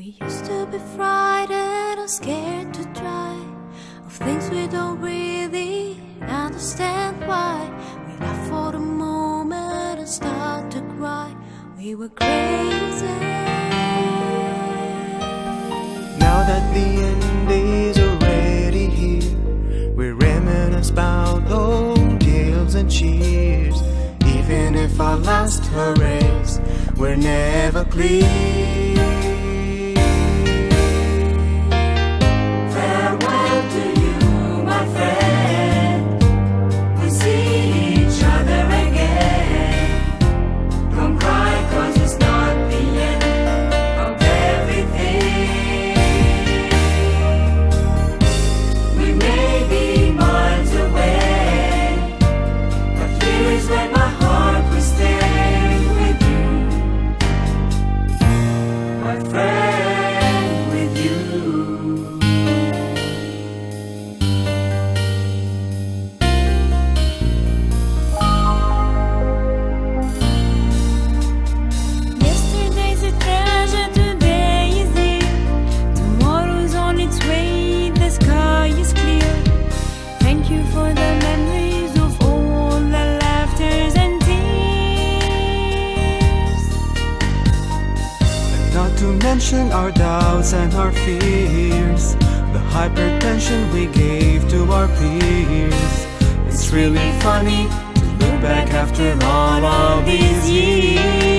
We used to be frightened or scared to try Of things we don't really understand why. We laugh for the moment and start to cry. We were crazy. Now that the end is already here We reminisce about old deals and cheers. Even if our last hurrahs were never clear. mention our doubts and our fears, the hypertension we gave to our peers. It's really funny to look back after all of these years.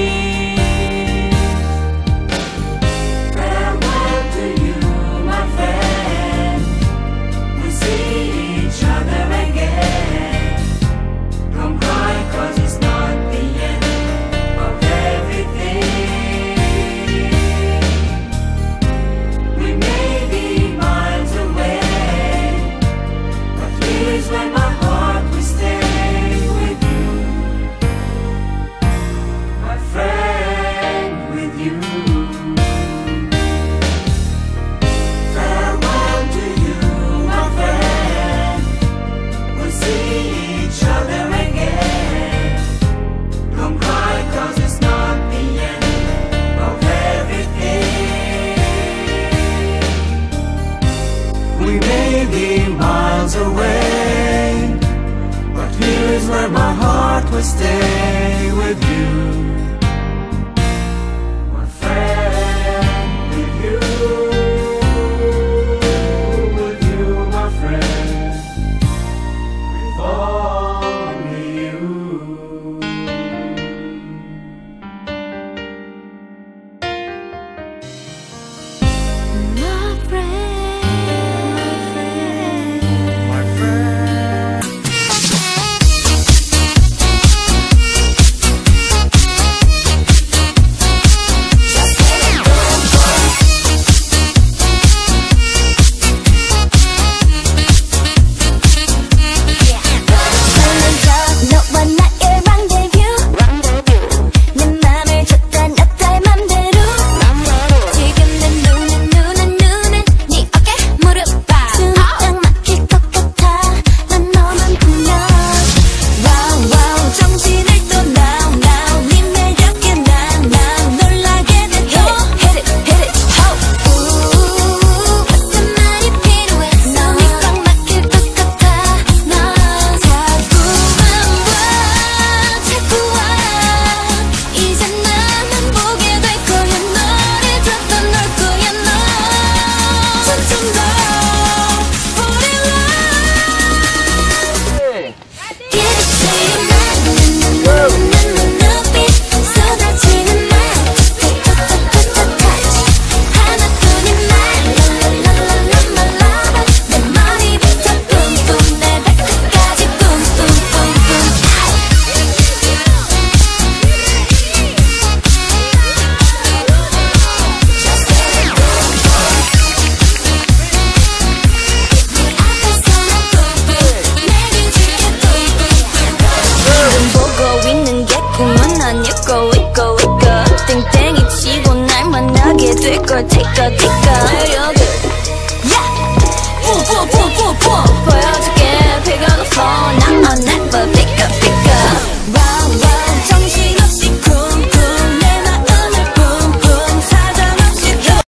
We'll stay with you. 위고 위고 위고. 땡땡이 치고 날 만나게 될걸 티끌 티끌 매력을 야! 뿌뿌뿌뿌뿌